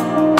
now.